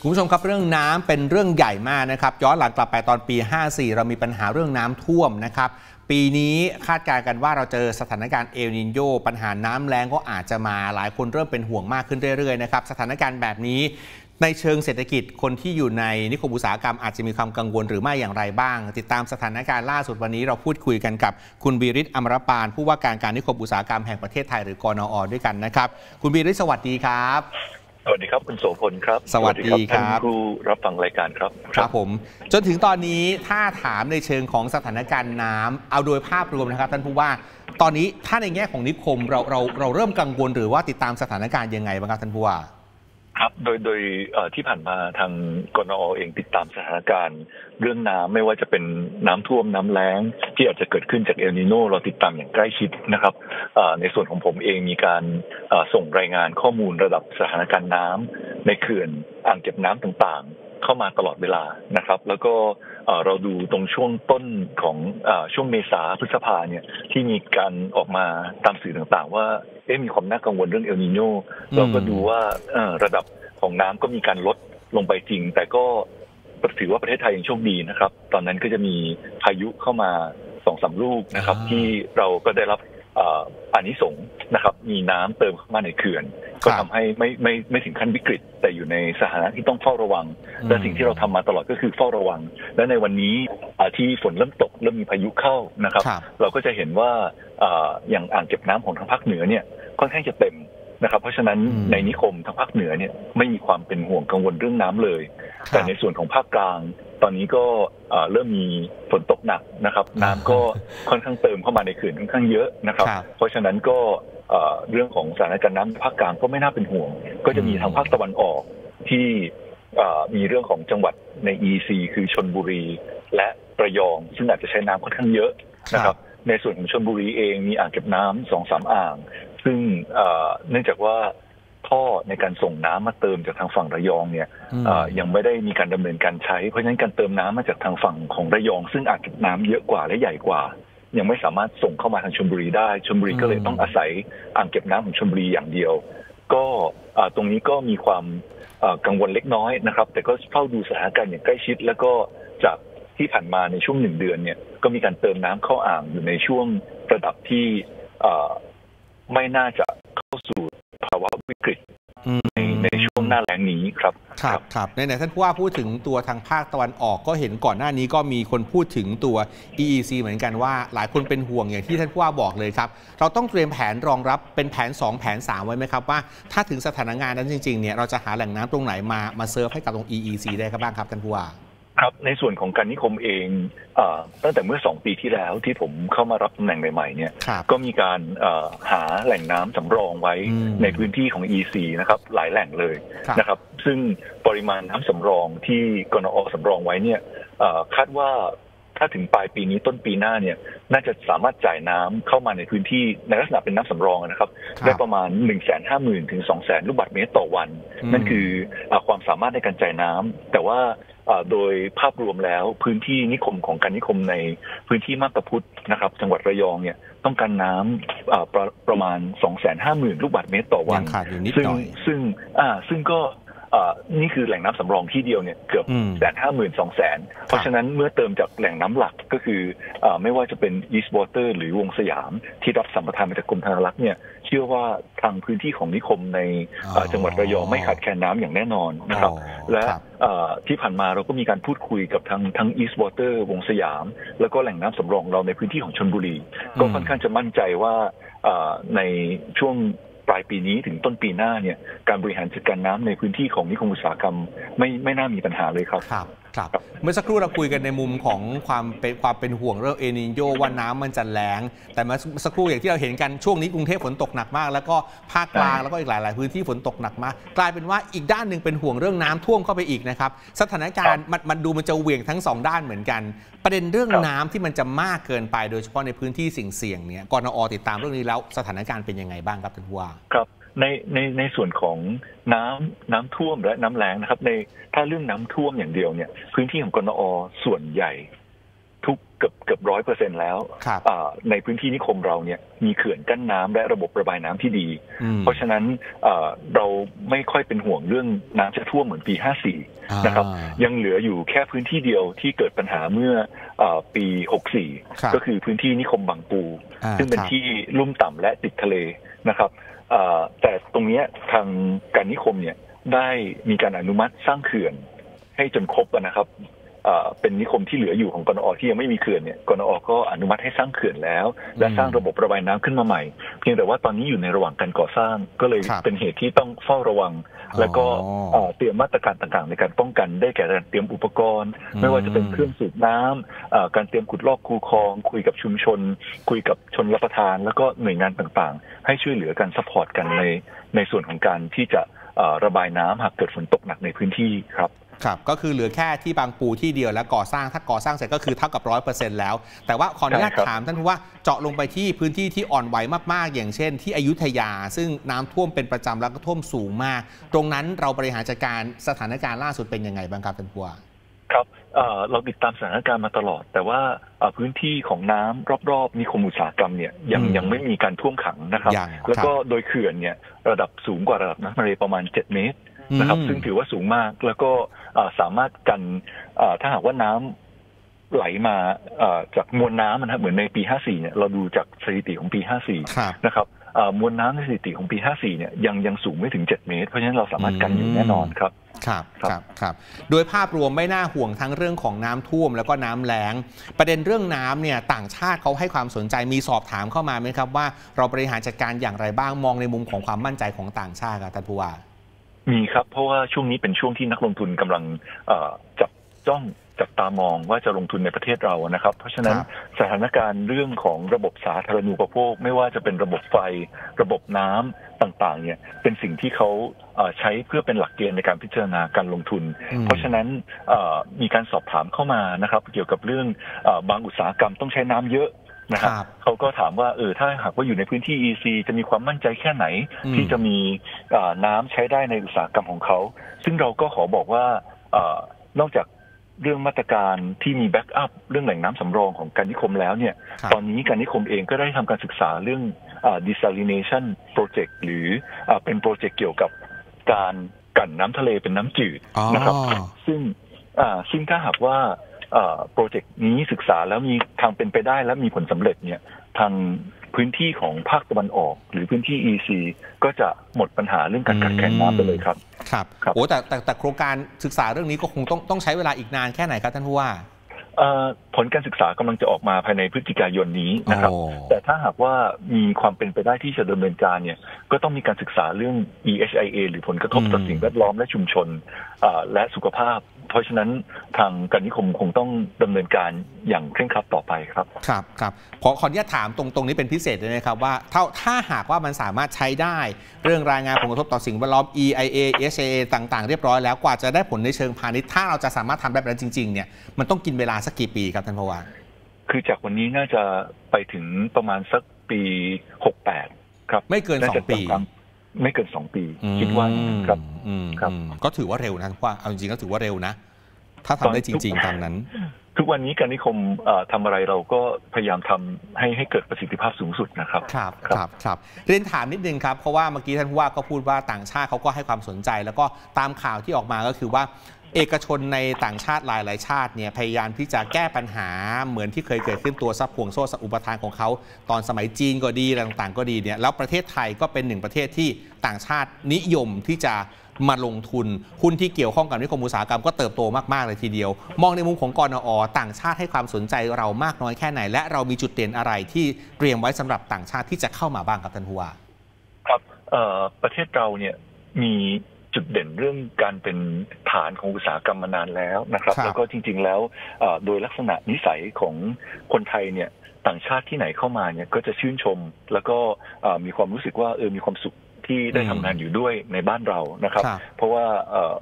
คุณผู้ชมครับเรื่องน้ำเป็นเรื่องใหญ่มากนะครับย้อนหลังกลับไปตอนปี 54 เรามีปัญหาเรื่องน้ำท่วมนะครับ ปีนี้คาดการณ์กันว่าเราเจอสถานการณ์เอลนินโยปัญหาน้ำแล้งก็อาจจะมาหลายคนเริ่มเป็นห่วงมากขึ้นเรื่อยๆนะครับสถานการณ์แบบนี้ในเชิงเศรษฐกิจคนที่อยู่ในนิคมอุตสาหกรรมอาจจะมีความกังวลหรือไม่อย่างไรบ้าง ติดตามสถานการณ์ล่าสุดวันนี้เราพูดคุยกันกับ คุณบีริศอมรปานผู้ว่าการการนิคมอุตสาหกรรมแห่งประเทศไทยหรือกนอด้วยกันนะครับ คุณบีริศสวัสดีครับ สวัสดีครับคุณโสพลครับ สวัสดีครับท่านผู้รับฟังรายการครับ ครับผม จนถึงตอนนี้ถ้าถามในเชิงของสถานการณ์น้ำเอาโดยภาพรวมนะครับท่านผู้ว่า ตอนนี้ถ้าในแง่ของนิคมเราเราเราเริ่มกังวลหรือว่าติดตามสถานการณ์ยังไงบ้างครับท่านผู้ว่า ครับ โดย โดยที่ผ่านมาทางกนอเองติดตามสถานการณ์ เรื่องน้ำไม่ว่าจะเป็นน้ำท่วมน้ำแล้ง ที่อาจจะเกิดขึ้นจากเอลนิโนเราติดตามอย่างใกล้ชิดนะครับในส่วนของผมเองมีการส่งรายงานข้อมูลระดับสถานการณ์น้ำในเขื่อนอ่างเก็บน้ำต่างๆ เข้ามาตลอดเวลานะครับ แล้วก็ เอ่อเราดูตรงช่วงต้นของเอ่อช่วงเมษาพฤษภาเนี่ยที่มีการออกมาตามสื่อต่างๆ ว่าเอ๊ะมีความน่ากังวลเรื่องเอลนิโนเราก็ดูว่าเอ่อระดับของน้ำก็มีการลดลงไปจริง แต่ก็ถือว่าประเทศไทยยังโชคดีนะครับ ตอนนั้นก็จะมีพายุเข้ามาสองสามลูกนะครับอ่าที่เราก็ได้รับเอ่ออานิสงส์นะครับ มีน้ำเติมเข้ามาในเขื่อน ก็ทำให้ไม่ไม่ไม่ถึงขั้นวิกฤต แต่อยู่ในสถานะที่ต้องเฝ้าระวัง และสิ่งที่เราทำมาตลอดก็คือเฝ้าระวัง และในวันนี้อ่าที่ฝนเริ่มตกเริ่มมีพายุเข้านะครับครับเราก็จะเห็นว่าอ่าอย่างอ่างเก็บน้ำของทางภาคเหนือเนี่ยค่อนข้างจะเต็มนะครับ เพราะฉะนั้นอืมในนิคมทางภาคเหนือเนี่ยไม่มีความเป็นห่วงกังวลเรื่องน้ำเลยครับแต่ในส่วนของภาคกลาง ตอนนี้ก็อ่าเริ่มมีฝนตกหนักนะครับ น้ำก็ค่อนข้างเติมเข้ามาในเขื่อนค่อนข้างเยอะนะครับครับเพราะฉะนั้นก็เอ่อเรื่องของสถานการณ์น้ำในภาคกลางก็ไม่น่าเป็นห่วง ก็จะมีทางภาคตะวันออกที่เอ่อมีเรื่องของจังหวัดใน EC คือชนบุรี และระยองซึ่งอาจจะใช้น้ำค่อนข้างเยอะนะครับในส่วนของชนบุรีเองมีอ่างเก็บน้ำสองสามอ่าง ซึ่งเอ่อเนื่องจากว่า ท่อในการส่งน้ำมาเติมจากทางฝั่งระยองเนี่ยอืมเอ่อยังไม่ได้มีการดำเนินการใช้ เพราะฉะนั้นการเติมน้ำมาจากทางฝั่งของระยอง ซึ่งอ่างเก็บน้ำเยอะกว่าและใหญ่กว่า ยังไม่สามารถส่งเข้ามาทางชลบุรีได้ชลบุรีก็เลยอืมต้องอาศัยอ่างเก็บน้ำของชลบุรีอย่างเดียว ก็อ่าตรงนี้ก็มีความเอ่อกังวลเล็กน้อยนะครับ แต่ก็เฝ้าดูสถานการณ์อย่างใกล้ชิด แล้วก็จากที่ผ่านมาในช่วงหนึ่งเดือนเนี่ยก็มีการเติมน้ำเข้าอ่างอยู่ในช่วงระดับที่เอ่อไม่น่าจะ ครับครับครับในไหนๆท่านผู้ว่าพูดถึงตัวทางภาคตะวันออกก็เห็นก่อนหน้านี้ก็มีคนพูดถึงตัว EEC เหมือนกันว่า หลายคนเป็นห่วงอย่างที่ท่านผู้ว่าบอกเลยครับ เราต้องเตรียมแผนรองรับเป็นแผน 2 แผน 3 ไว้ไหมครับว่า ถ้าถึงสถานการณ์นั้นจริงๆเนี่ยเราจะหาแหล่งน้ำตรงไหนมามาเซิร์ฟให้กับตรง EEC ได้ครับบ้างครับท่านผู้ว่า ครับในส่วนของการนิคมเองเออตั้งแต่เมื่อสองปีที่แล้วที่ผมเข้ามารับตำแหน่งใหม่ๆเนี่ยครับก็มีการเอ่อหาแหล่งน้ำสำรองไว้อืมในพื้นที่ของ EC นะครับหลายแหล่งเลยครับนะครับ ซึ่งปริมาณน้ำสำรองที่กนอสำรองไว้เนี่ยเอ่อคาดว่าถ้าถึงปลายปีนี้ต้นปีหน้าเนี่ย น่าจะสามารถจ่ายน้ำเข้ามาในพื้นที่ในลักษณะเป็นน้ำสำรองนะครับครับ ได้ประมาณ 1 5 0 0 0 0 ถึง 2 0 0 0 0 ลูกบาศก์เมตรต่อวันอืมนั่นคืออาความสามารถในการจ่ายน้ำแต่ว่าอ่า โดยภาพรวมแล้วพื้นที่นิคมของการนิคมในพื้นที่มาบตาพุธนะครับ จังหวัดระยองเนี่ยต้องการน้ำอ่าประประมาณ 2 5 0 0 0 0 ลูกบาศก์เมตรต่อวัยันงขาดอยู่นิดซึ่งหน่อยซึ่งอ่าซึ่งก็อ่า นี่คือแหล่งน้ำสำรองที่เดียวเนี่ยเกือบอืมแสนห้าหมื่นสองแสนเพราะฉะนั้นเมื่อเติมจากแหล่งน้ำหลักก็คืออาไม่ว่าจะเป็น East Water หรือวงสยามที่รับสัมปทานมาจากกรมธนารักษ์เนี่ยเชื่อว่าทางพื้นที่ของนิคมในอ๋ออ่าจังหวัดระยองไม่ขาดแคลนน้ำอย่างแน่นอนนะครับอ๋อและครับเอ่อที่ผ่านมาเราก็มีการพูดคุยกับทางทั้ง East Water วงสยาม แล้วก็แหล่งน้ำสำรองเราในพื้นที่ของชนบุรี ก็ค่อนข้างจะมั่นใจว่าเอ่อในช่วง ปลายปีนี้ถึงต้นปีหน้าเนี่ยการบริหารจัดการน้ำในพื้นที่ของนิคมอุตสาหกรรม ไม่ไม่น่ามีปัญหาเลยครับ ครับครับครับเมื่อสักครู่เราคุยกันในมุมของความเป็นความเป็นห่วงเรื่องเอนินโยว่าน้ำมันจะแรงแต่เมื่อสักครู่อย่างที่เราเห็นกันช่วงนี้กรุงเทพฝนตกหนักมาก แล้วก็ภาคกลางแล้วก็อีกหลาย ๆ พื้นที่ฝนตกหนักมาก กลายเป็นว่าอีกด้านหนึ่งเป็นห่วงเรื่องน้ำท่วมเข้าไปอีกนะครับสถานการณ์มันมันดูมันจะเหวี่ยงทั้งสองด้านเหมือนกัน ประเด็นเรื่องครับน้ำที่มันจะมากเกินไปโดยเฉพาะในพื้นที่สิ่งเสี่ยงเนี่ยกนอติดตามเรื่องนี้แล้วสถานการณ์เป็นยังไงบ้างครับท่านผู้ว่าครับ ในในในส่วนของน้ำน้ำท่วมและน้ำแล้งนะครับ ในถ้าเรื่องน้ำท่วมอย่างเดียวเนี่ย พื้นที่ของกนอส่วนใหญ่ ทุกเกือบเกือบร้อยเปอร์เซ็นแล้วครับอ่าในพื้นที่นิคมเราเนี่ยมีเขื่อนกั้นน้ำและระบบระบายน้ำที่ดีอืมเพราะฉะนั้นเอ่อเราไม่ค่อยเป็นห่วงเรื่องน้ำจะท่วมเหมือนปี54นะครับอ่ายังเหลืออยู่แค่พื้นที่เดียวที่เกิดปัญหาเมื่อเออปีครับ64ก็คือพื้นที่นิคมบางปูอ่าซึ่งเป็นครับที่ลุ่มต่ำและติดทะเลนะครับเอ่อ แต่ตรงนี้ทางการนิคมเนี่ยได้มีการอนุมัติสร้างเขื่อนให้จนครบนะครับ เอ่อเป็นนิคมที่เหลืออยู่ของกนอที่ยังไม่มีเขื่อนเนี่ยกนอก็อนุมัติให้สร้างเขื่อนแล้ว และสร้างระบบระบายน้ำขึ้นมาใหม่ เพียงแต่ว่าตอนนี้อยู่ในระหว่างการก่อสร้างก็เลยครับเป็นเหตุที่ต้องเฝ้าระวัง แล้วก็อ๋อเอ่อเตรียมมาตรการต่างๆ ในการป้องกันได้แก่การเตรียมอุปกรณ์อืมไม่ว่าจะเป็นเครื่องสูบน้ำเอ่อการเตรียมขุดลอกคูคลอง คุยกับชุมชน คุยกับชนรับประทาน แล้วก็หน่วยงานต่างๆ ให้ช่วยเหลือกันซัพพอร์ตกันในในส่วนของการที่จะเอ่อระบายน้ำหากเกิดฝนตกหนักในพื้นที่ครับ ครับก็คือเหลือแค่ที่บางปูที่เดียวแล้วก่อสร้างถ้าก่อสร้างเสร็จก็คือเท่ากับร้อยเปอร์เซ็นต์แล้ว แต่ว่าขออนุญาตใช่ครับถามท่านผู้ว่าเจาะลงไปที่พื้นที่ที่อ่อนไหวมากๆ อย่างเช่น ที่อยุธยา ซึ่งน้ำท่วมเป็นประจำแล้วก็ท่วมสูงมาก ตรงนั้นเราบริหารจัดการสถานการณ์ล่าสุดเป็นยังไงบ้างครับท่านผู้ว่าครับเอ่อเราติดตามสถานการณ์มาตลอด แต่ว่าเอ่อพื้นที่ของน้ำรอบๆนิคมอุตสาหกรรมเนี่ยยังอืมยังไม่มีการท่วมขังนะครับยังแล้วก็ครับโดยเขื่อนเนี่ยระดับสูงกว่าระดับน้ำทะเลประมาณ 7 เมตรนะครับอืมซึ่งถือว่าสูงมากแล้วก็เอ่อ สามารถกันเอ่อถ้าหากว่าน้ำไหลมาเอ่อจากมวลน้ำนะครับเหมือนในปี 54 เนี่ยเราดูจากสถิติของปี 54ครับนะครับเอ่อมวลน้ำในสถิติของปี 54 เนี่ยยังยังสูงไม่ถึง 7 เมตร เพราะฉะนั้นเราสามารถกันอยู่แน่นอนครับครับครับครับครับโดยภาพรวมไม่น่าห่วงทั้งเรื่องของน้ำท่วมแล้วก็น้ำแล้ง ประเด็นเรื่องน้ำเนี่ยต่างชาติเขาให้ความสนใจมีสอบถามเข้ามาไหมครับว่าเราบริหารจัดการอย่างไรบ้างมองในมุมของความมั่นใจของต่างชาติครับท่านผู้ว่า มีครับ เพราะว่าช่วงนี้เป็นช่วงที่นักลงทุนกำลังเอ่อจับจ้องจับตามองว่าจะลงทุนในประเทศเรานะครับ เพราะฉะนั้นครับสถานการณ์เรื่องของระบบสาธารณูปโภค ไม่ว่าจะเป็นระบบไฟ ระบบน้ำต่างๆ เนี่ยเป็นสิ่งที่เขาเอ่อใช้เพื่อเป็นหลักเกณฑ์ในการพิจารณาการลงทุนอืมเพราะฉะนั้นเอ่อมีการสอบถามเข้ามานะครับ เกี่ยวกับเรื่องเออบางอุตสาหกรรมต้องใช้น้ำเยอะ นะครับครับเขาก็ถามว่าเออถ้าหากว่าอยู่ในพื้นที่ EC จะมีความมั่นใจแค่ไหนอืมที่จะมีเอ่อน้ำใช้ได้ในอุตสาหกรรมของเขา ซึ่งเราก็ขอบอกว่าเออนอกจากเรื่องมาตรการที่มีแบ็กอัพเรื่องแหล่งน้ำสำรองของการนิคมแล้วเนี่ยครับตอนนี้การนิคมเองก็ได้ทำการศึกษาเรื่องเอ่อ desalination project หรือเอ่อเป็นโปรเจกต์เกี่ยวกับการกลั่นน้ำทะเลเป็นน้ำจืดอ๋อนะครับ ซึ่งอ่าซึ่งถ้าหากว่าเอ่อ โปรเจกต์นี้ศึกษาแล้วมีทางเป็นไปได้และมีผลสำเร็จเนี่ยทางพื้นที่ของภาคตะวันออก หรือพื้นที่ EC ก็จะหมดปัญหาเรื่องการขาดแคลนน้ำไปเลยครับ ครับครับโอ้แต่แต่แต่โครงการศึกษาเรื่องนี้ก็คงต้องต้องใช้เวลาอีกนานแค่ไหนครับท่านผู้ว่าเอ่อ ผลการศึกษากำลังจะออกมาภายในพฤศจิกายนนี้นะครับโอ้แต่ถ้าหากว่ามีความเป็นไปได้ที่จะดำเนินการเนี่ยก็ต้องมีการศึกษาเรื่อง EHIA หรือผลกระทบต่อสิ่งแวดล้อมและชุมชนอ่าและสุขภาพ เพราะฉะนั้นทางการนิคมคงต้องดำเนินการอย่างเคร่งครัดต่อไปครับครับครับขอขออนุญาตถามตรงตรงนี้เป็นพิเศษเลยนะครับว่าถ้าถ้าหากว่ามันสามารถใช้ได้เรื่องรายงานผลกระทบต่อสิ่งแวดล้อม EIA SAA ต่าง ๆ เรียบร้อยแล้วกว่าจะได้ผลในเชิงพาณิชย์ถ้าเราจะสามารถทำได้แบบนั้นจริงๆเนี่ยมันต้องกินเวลาสักกี่ปีครับท่านผู้ว่าคือจากวันนี้น่าจะไปถึงประมาณสักปี68ครับ ไม่เกินน่าสอจะงปีสครั้ไม่เกินสองปี คิดว่าครับอืมครับอืมก็ถือว่าเร็วนะท่านผู้ว่าเอาจริงๆก็ถือว่าเร็วนะ ถ้าทำได้จริง ๆ ตามนั้น ทุกวันนี้การนิคมเอ่อทำอะไรเราก็พยายามทำให้ให้เกิดประสิทธิภาพสูงสุดนะครับครับ ครับครับครับเรียนถามนิดนึงครับเพราะว่าเมื่อกี้ท่านผู้ว่าก็พูดว่าต่างชาติเขาก็ให้ความสนใจ แล้วก็ตามข่าวที่ออกมาก็คือว่าเอกชนในต่างชาติหลายหลายๆชาติเนี่ยพยายามที่จะแก้ปัญหาเหมือนที่เคยเกิดขึ้นตัวซับพวงโซ่อุปทานของเขา ตอนสมัยจีนก็ดีอะไรต่างๆ ก็ดีเนี่ยแล้วประเทศไทยก็เป็นหนึ่งประเทศที่ต่างชาตินิยมที่จะ มาลงทุนหุ้นที่เกี่ยวข้องกับนิคมอุตสาหกรรมก็เติบโตมากๆเลยทีเดียว มองในมุมของกรนอต่างชาติให้ความสนใจเรามากน้อยแค่ไหน และเรามีจุดเด่นอะไรที่เตรียมไว้สำหรับต่างชาติที่จะเข้ามาบ้างครับท่านผู้ว่าครับเอ่อประเทศเราเนี่ยมีจุดเด่นเรื่องการเป็นฐานของอุตสาหกรรมมานานแล้วนะครับครับแล้วก็จริง ๆ แล้วเอ่อโดยลักษณะนิสัยของคนไทยเนี่ยต่างชาติที่ไหนเข้ามาเนี่ยก็จะชื่นชม แล้วก็เอ่อมีความรู้สึกว่าเออมีความสุข ที่ได้ทำงานอยู่ด้วยในบ้านเรานะครับครับเพราะว่าเอ่อ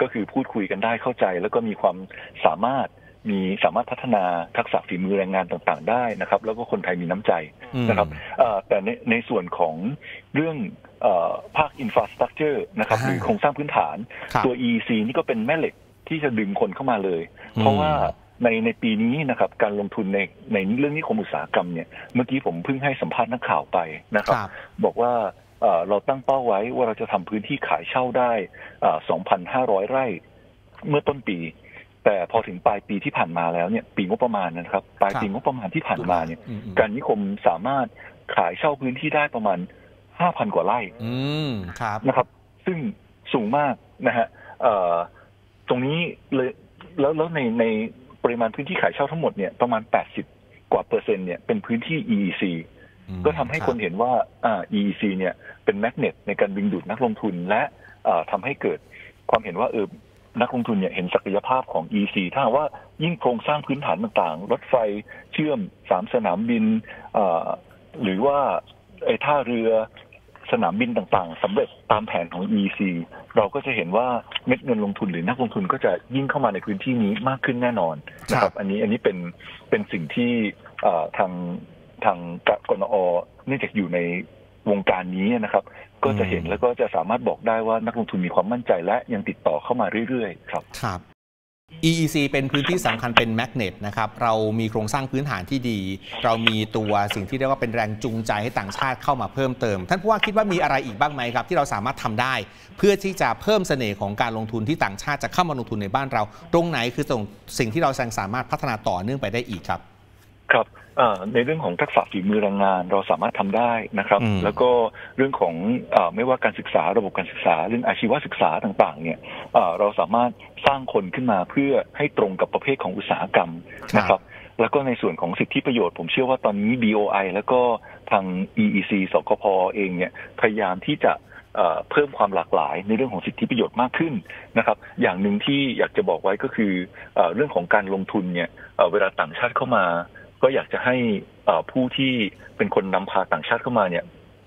ก็คือพูดคุยกันได้เข้าใจ แล้วก็มีความสามารถมีสามารถพัฒนาทักษะฝีมือแรงงานต่างๆ ได้นะครับ แล้วก็คนไทยมีน้ำใจอืมนะครับเอ่อแต่ในในส่วนของเรื่องเออภาค infrastructure นะครับอ่าหรือโครงสร้างพื้นฐานครับตัว EEC นี่ก็เป็นแม่เหล็กที่จะดึงคนเข้ามาเลยอืมเพราะว่าในในปีนี้นะครับการลงทุนในในเรื่องนิคมอุตสาหกรรมเนี่ยเมื่อกี้ผมเพิ่งให้สัมภาษณ์นักข่าวไปนะครับครับบอกว่า เอ่อเราตั้งเป้าไว้ว่าเราจะทำพื้นที่ขายเช่าได้อ่า2,500 ไร่เมื่อต้นปี แต่พอถึงปลายปีที่ผ่านมาแล้วเนี่ย ปีงบประมาณนะครับ ปลายปีครับงบประมาณที่ผ่านมาเนี่ยอืมอืมการนิคมสามารถขายเช่าพื้นที่ได้ประมาณ 5,000 กว่าไร่อืมครับนะครับ ซึ่งสูงมากนะฮะเอ่อตรงนี้เลยแล้วแล้วในในปริมาณพื้นที่ขายเช่าทั้งหมดเนี่ยประมาณ 80 กว่าเปอร์เซ็นต์เนี่ยเป็นพื้นที่ EEC อืม ก็ทำให้คนเห็นว่าอ่า EEC เนี่ยเป็นแมกเนตในการดึงดูดนักลงทุนและอ่าทำให้เกิดความเห็นว่าเออนักลงทุนเนี่ยเห็นศักยภาพของ EEC ถ้าหากว่ายิ่งโครงสร้างพื้นฐานต่างๆ รถไฟเชื่อมสามสนามบินอ่าหรือว่าไอ้ท่าเรือสนามบินต่างๆสำเร็จตามแผนของ EEC เราก็จะเห็นว่าเม็ดเงินลงทุนหรือนักลงทุนก็จะยิ่งเข้ามาในพื้นที่นี้มากขึ้นแน่นอนนะครับ อันนี้อันนี้เป็นเป็นสิ่งที่เอ่อทาง ทางกนอเนื่องจากอยู่ในวงการนี้นะครับ ก็จะเห็นอืมแล้วก็จะสามารถบอกได้ว่านักลงทุนมีความมั่นใจและยังติดต่อเข้ามาเรื่อยๆ ครับครับ EEC เป็นพื้นที่สำคัญเป็นแมกเนตนะครับ เรามีโครงสร้างพื้นฐานที่ดี เรามีตัวสิ่งที่เรียกว่าเป็นแรงจูงใจให้ต่างชาติเข้ามาเพิ่มเติม ท่านผู้ว่าคิดว่ามีอะไรอีกบ้างไหมครับ ที่เราสามารถทำได้ เพื่อที่จะเพิ่มเสน่ห์ของการลงทุนที่ต่างชาติจะเข้ามาลงทุนในบ้านเรา ตรงไหนคือตรงสิ่งที่เราสามารถพัฒนาต่อเนื่องไปได้อีกครับ ครับเอ่อในเรื่องของทักษะฝีมือแรงงานเราสามารถทำได้นะครับอืมแล้วก็เรื่องของเออไม่ว่าการศึกษาระบบการศึกษาเรื่องอาชีวศึกษาต่างๆ เนี่ยเอ่อเราสามารถสร้างคนขึ้นมาเพื่อให้ตรงกับประเภทของอุตสาหกรรมนะครับ แล้วก็ในส่วนของสิทธิประโยชน์ผมเชื่อว่าตอนนี้ BOI แล้วก็ทาง EEC สกพเองเนี่ยพยายามที่จะเอ่อเพิ่มความหลากหลายในเรื่องของสิทธิประโยชน์มากขึ้นนะครับ อย่างหนึ่งที่อยากจะบอกไว้ก็คือเอ่อเรื่องของการลงทุนเนี่ยเอ่อเวลาต่างชาติเข้ามา ก็อยากจะให้เอ่อผู้ที่เป็นคนนำพาต่างชาติเข้ามาเนี่ย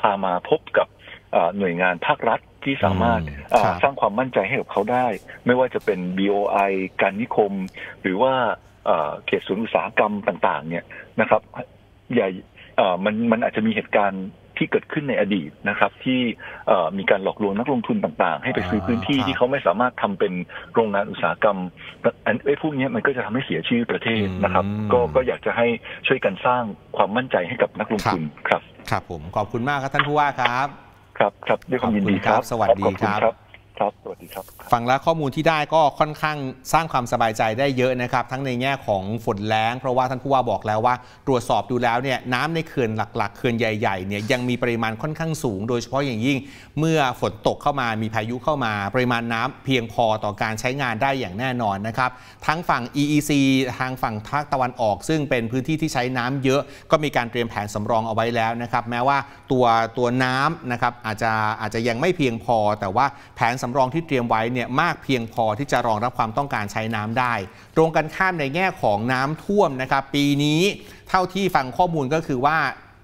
พามาพบกับเอ่อหน่วยงานภาครัฐที่สามารถอืมเอ่อครับสร้างความมั่นใจให้กับเขาได้ ไม่ว่าจะเป็น BOI การนิคม หรือว่าเอ่อเขตศูนย์อุตสาหกรรมต่าง ๆ เนี่ยนะครับ อย่าเอ่อมันมันอาจจะมีเหตุการณ์ ที่เกิดขึ้นในอดีตนะครับ ที่เอ่อมีการหลอกลวงนักลงทุนต่างๆ ให้ไปซื้อพื้นที่อ่าที่เขาไม่สามารถทำเป็นโรงงานอุตสาหกรรมอันไอ้พวกเนี้ยมันก็จะทำให้เสียชื่อประเทศนะครับอืมก็ก็อยากจะให้ช่วยกันสร้างความมั่นใจให้กับนักลงทุนครับครับผมขอบคุณมากครับท่านผู้ว่าครับ ครับครับด้วยความยินดีครัขอบบคุณครับสวัสดีขอณครับครับครับส วัสดีครับฟังแล้วข้อมูลที่ได้ก็ค่อนข้างสร้างความสบายใจได้เยอะนะครับ ทั้งในแง่ของฝนแล้งเพราะว่าท่านผู้ว่าบอกแล้วว่า ตรวจสอบดูแล้วเนี่ยน้ำในเขื่อนหลัก ๆเขื่อนใหญ่ๆเนี่ยยังมีปริมาณค่อนข้างสูง โดยเฉพาะอย่างยิ่ง เมื่อฝนตกเข้ามามีพายุเข้ามา ปริมาณน้ำเพียงพอต่อการใช้งานได้อย่างแน่นอนนะครับทั้งฝั่ง EEC ทางฝั่งภาคตะวันออก ซึ่งเป็นพื้นที่ที่ใช้น้ำเยอะ ก็มีการเตรียมแผนสำรองเอาไว้แล้วนะครับแม้ว่าตัวตัวน้ำนะครับอาจจะอาจจะยังไม่เพียงพอ แต่ว่าแผนสำรองที่เตรียมไว้เนี่ยมากเพียงพอที่จะรองรับความต้องการใช้น้ำได้ ตรงกันข้ามในแง่ของน้ำท่วมนะครับ ปีนี้เท่าที่ฟังข้อมูลก็คือว่า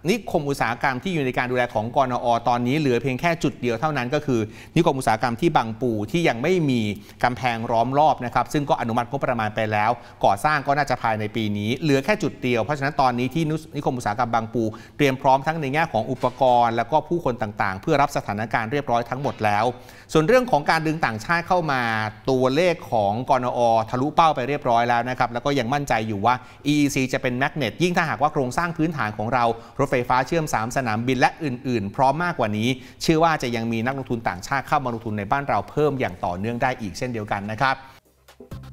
นิคมอุตสาหกรรมที่อยู่ในการดูแลของกนอตอนนี้เหลือเพียงแค่จุดเดียวเท่านั้นก็คือ นิคมอุตสาหกรรมที่บางปูที่ยังไม่มีกำแพงล้อมรอบนะครับซึ่งก็อนุมัติงบประมาณไปแล้ว ก่อสร้างก็น่าจะภายในปีนี้ เหลือแค่จุดเดียวเพราะฉะนั้นตอนนี้ที่นิคมอุตสาหกรรมบางปู เตรียมพร้อมทั้งในแง่ของอุปกรณ์ แล้วก็ผู้คนต่างๆ เพื่อรับสถานการณ์เรียบร้อยทั้งหมดแล้ว ส่วนเรื่องของการดึงต่างชาติเข้ามาตัวเลขของกนอทะลุเป้าไปเรียบร้อยแล้วนะครับแล้วก็ยังมั่นใจอยู่ว่า EEC จะเป็นแมกเนตยิ่งถ้าหากว่าโครงสร้างพื้นฐานของเรารถไฟฟ้าเชื่อม 3 สนามบินและอื่น ๆ พร้อมมากกว่านี้ เชื่อว่าจะยังมีนักลงทุนต่างชาติเข้ามาลงทุนในบ้านเราเพิ่มอย่างต่อเนื่องได้อีกเช่นเดียวกันนะครับ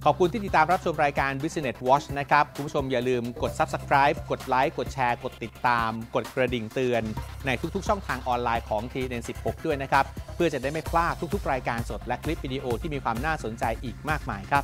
ขอบคุณที่ติดตามรับชมรายการ Business Watch นะครับ คุณผู้ชมอย่าลืมกด Subscribe กดไลค์กดแชร์ กดติดตาม กดกระดิ่งเตือน ในทุกๆ ช่องทางออนไลน์ของ TN16 ด้วยนะครับ เพื่อจะได้ไม่พลาดทุกๆ รายการสดและคลิปวิดีโอที่มีความน่าสนใจอีกมากมายครับ